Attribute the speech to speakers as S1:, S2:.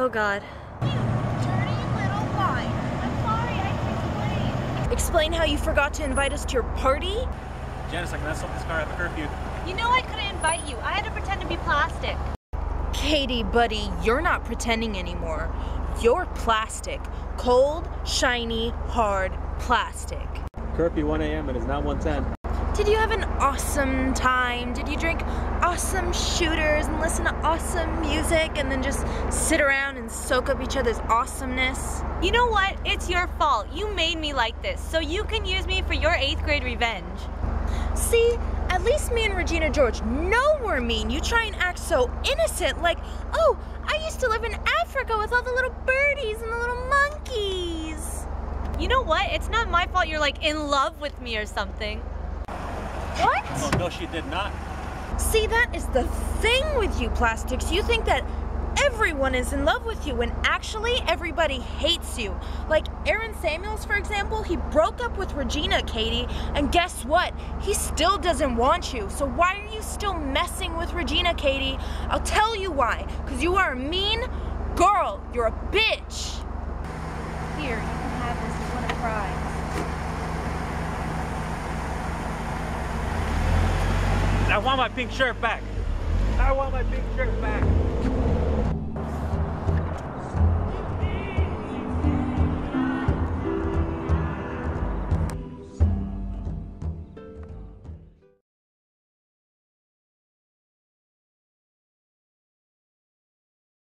S1: Oh God. Explain how you forgot to invite us to your party?
S2: Janis, I'm gonna stop this car at the curfew.
S3: You know I couldn't invite you. I had to pretend to be plastic.
S1: Cady, buddy, you're not pretending anymore. You're plastic. Cold, shiny, hard plastic.
S2: Curfew 1 a.m. and it's now 110.
S1: Did you have an awesome time? Did you drink awesome shooters and listen to awesome music and then just sit around and soak up each other's awesomeness?
S3: You know what? It's your fault. You made me like this, so you can use me for your eighth grade revenge.
S1: See, at least me and Regina George know we're mean. You try and act so innocent, like, oh, I used to live in Africa with all the little birdies and the little monkeys.
S3: You know what? It's not my fault you're like in love with me or something.
S1: What?
S2: Oh, no, she did not.
S1: See, that is the thing with you plastics. You think that everyone is in love with you when actually everybody hates you. Like Aaron Samuels, for example, he broke up with Regina, Cady, and guess what? He still doesn't want you. So why are you still messing with Regina, Cady? I'll tell you why. Because you are a mean girl. You're a bitch. Here, you can have this as one of prize.
S2: I want my pink shirt back. I want my pink shirt.